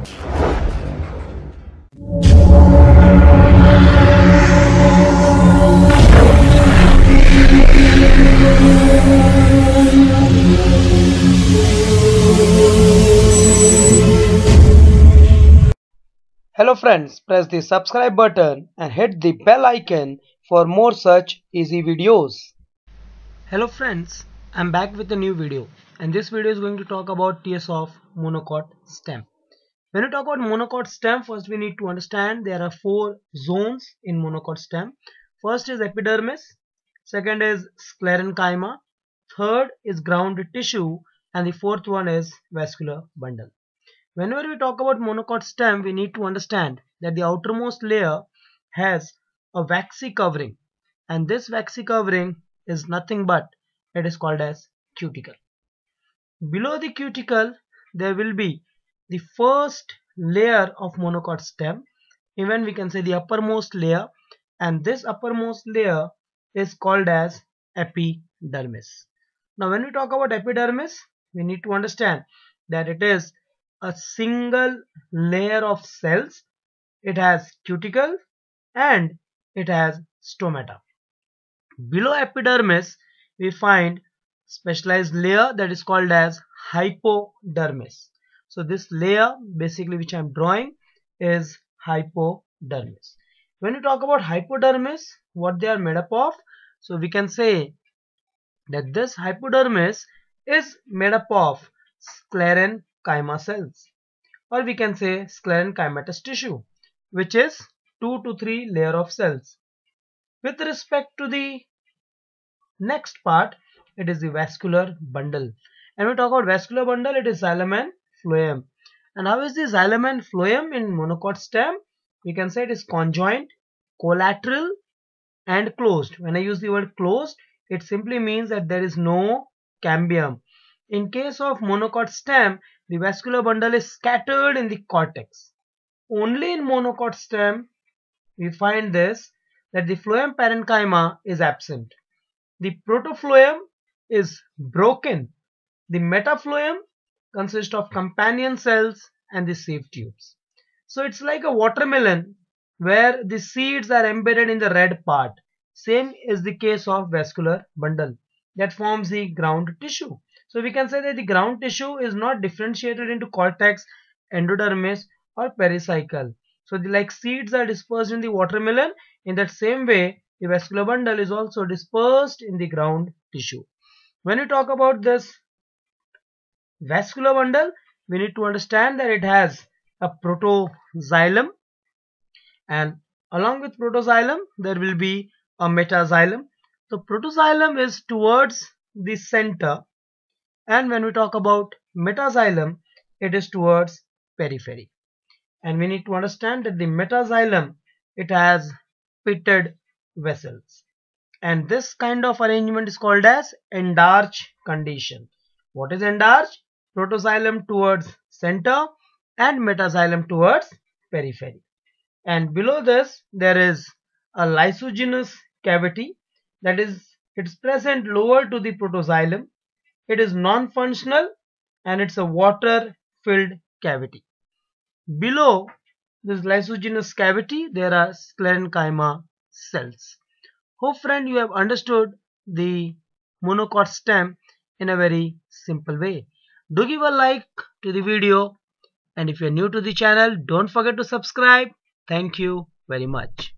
Hello friends, press the subscribe button and hit the bell icon for more such easy videos. Hello friends, I'm back with a new video and this video is going to talk about TS of monocot stem. When we talk about monocot stem, first we need to understand there are four zones in monocot stem. First is epidermis, second is sclerenchyma, third is ground tissue and the fourth one is vascular bundle. Whenever we talk about monocot stem, we need to understand that the outermost layer has a waxy covering and this waxy covering is nothing but it is called as cuticle. Below the cuticle there will be the first layer of monocot stem. Even we can say the uppermost layer. And this uppermost layer is called as epidermis. Now when we talk about epidermis we need to understand that it is a single layer of cells. It has cuticle and it has stomata. Below epidermis we find specialized layer that is called as hypodermis so this layer basically which i'm drawing is hypodermis when we talk about hypodermis what they are made up of so we can say that this hypodermis is made up of scleren chyma cells or we can say sclerenchymatous tissue which is 2 to 3 layer of cells. With respect to the next part it is the vascular bundle and we talk about vascular bundle it is xylem and phloem and how is the xylem and phloem in monocot stem we can say it is conjoined collateral and closed when I use the word closed it simply means that there is no cambium in case of monocot stem the vascular bundle is scattered in the cortex. Only in monocot stem we find this that the phloem parenchyma is absent. The protophloem is broken. The metaphloem consists of companion cells and the sieve tubes. So it's like a watermelon where the seeds are embedded in the red part. Same is the case of vascular bundle that forms the ground tissue. So we can say that the ground tissue is not differentiated into cortex, endodermis or pericycle. So the like seeds are dispersed in the watermelon in that same way the vascular bundle is also dispersed in the ground tissue. When we talk about this vascular bundle we need to understand that it has a protoxylem and along with protoxylem there will be a metaxylem. The protoxylem is towards the center. And when we talk about metaxylem it is towards periphery. And we need to understand that the metaxylem it has pitted vessels. And this kind of arrangement is called as endarch condition. What is endarch protoxylem towards center and metaxylem towards periphery and below this there is a lysigenous cavity that is it's present lower to the protoxylem it is non-functional and it's a water-filled cavity. Below this lysigenous cavity, there are sclerenchyma cells. Hope friend you have understood the monocot stem in a very simple way. Do give a like to the video and if you are new to the channel, don't forget to subscribe. Thank you very much.